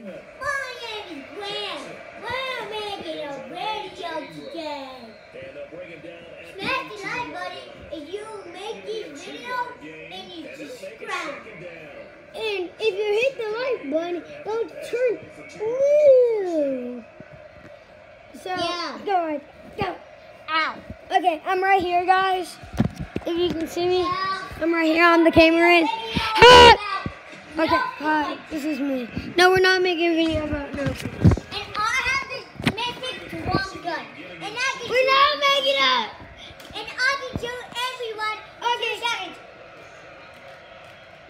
Smash the like button if you make this video and you and they'll make it subscribe. And if you hit the like button, it'll turn blue. So, Yeah. go on. Go. Ow. Okay, I'm right here, guys. If you can see me, I'm right here on the camera. Ah! Okay, hi, this is me. No, we're not making a video about no. And I have this to one gun. And I can We're not making it. And I can show everyone okay. two seconds.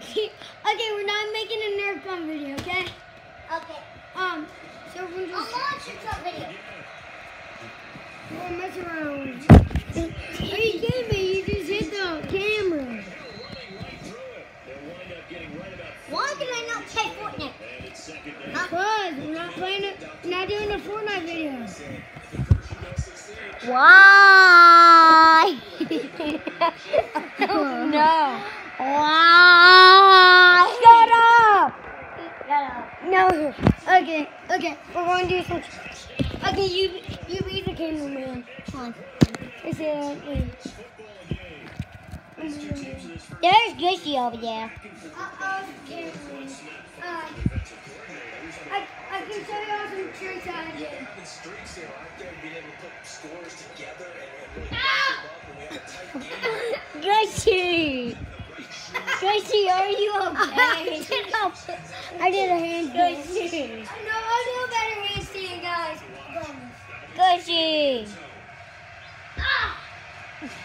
okay, we're not making a Nerf gun video? Okay. Um, so we're I'll just launch some video. we're messing around. Are you kidding me? You just hit the camera. Running right through it. They'll wind up getting right about Why can I not play Fortnite? and it's second down. Cause we're not playing it. We're not doing a Fortnite video. Why? no. Why? Shut up. No. Okay. Okay. We're going to do some. Okay. You you be the cameraman. Fine. I said. uh, There's Gushy over there. Uh, I, I can show you all some tricks I did. having streaks there, aren't there? Being able to put scores together and, and really Ah! mix them up. And we have a tight game. Gushy. Gushy, are you okay? I did a handstand. Gushy. No, I'll do a better handstand, guys. Gushy.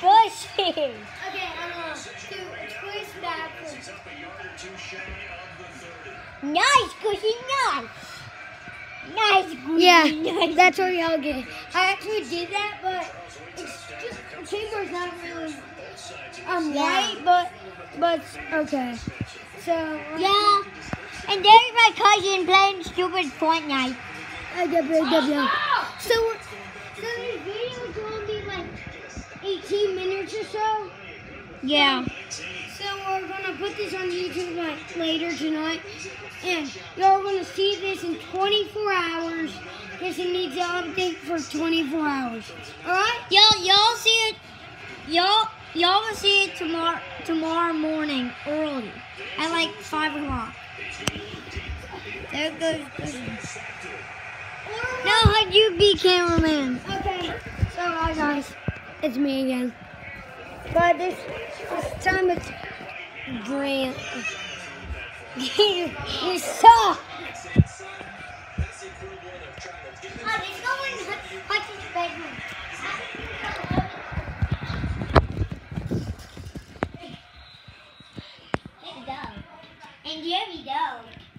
Gushy. Okay, I'm gonna do a twist backwards. He's up a yard or two shy of the 30. Nice, Gushy, nice. Nice, Gushy, Yeah, that's what y'all get. I actually did that, but it's just Chamber's not really um Yeah. right, but but okay. So Yeah. And there's my cousin playing stupid Fortnite. I get big W. So so this video is gonna be like 18 minutes or so. Yeah. So we're gonna put this on YouTube later tonight, and y'all are gonna see this in 24 hours because it needs an update for 24 hours. All right? Y'all, y'all see it. Y'all, y'all will see it tomorrow, tomorrow morning early at like five o'clock. There goes. Now, how you be cameraman? Okay. So hi guys, it's me again. But this this time it's Grant. you, you suck. That's the equivalent of trying to get let's go in Hutch's bedroom. There we go. And there we go.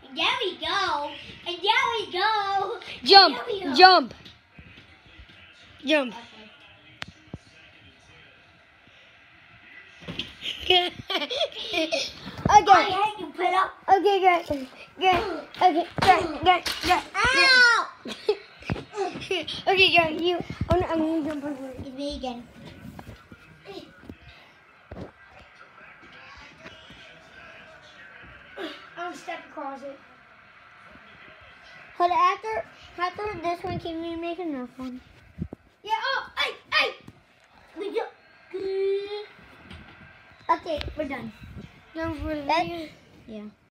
And there we go. And there we go. Jump, There we go. jump, jump. I okay, hate you, up. okay, good, good, okay, good, good, good. Ow! okay, good. You, oh no, I'm gonna jump over it. It's me again. I'll step across it. But after, after this one, can we make another one? Yeah. Oh, hey, hey. We do. Okay, we're done. Don't That- forget. Yeah.